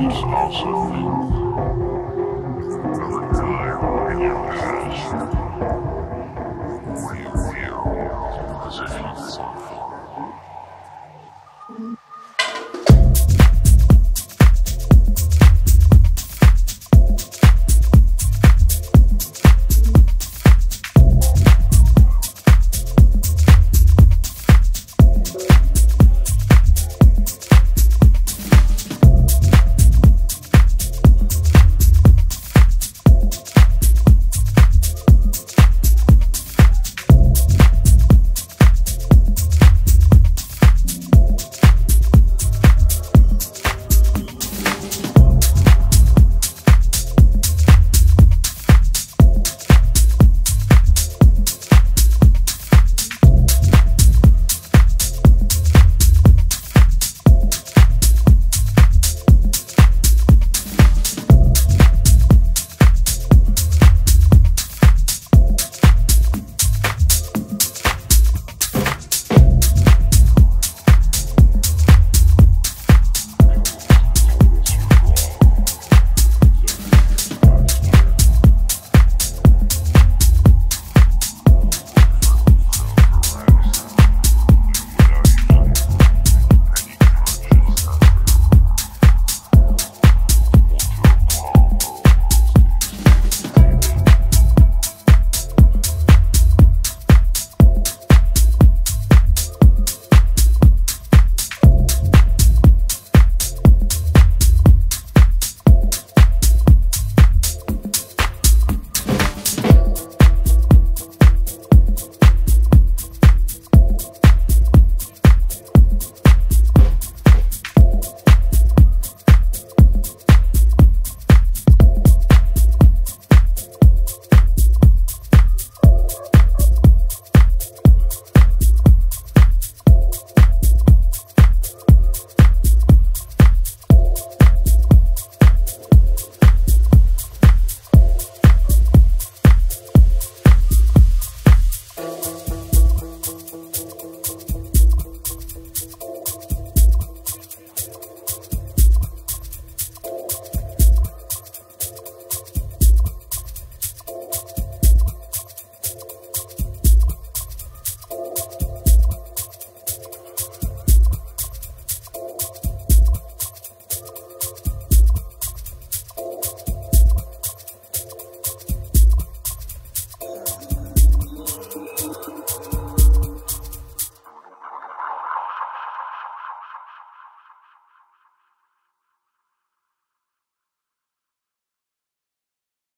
Things are settling. Another time in your past. We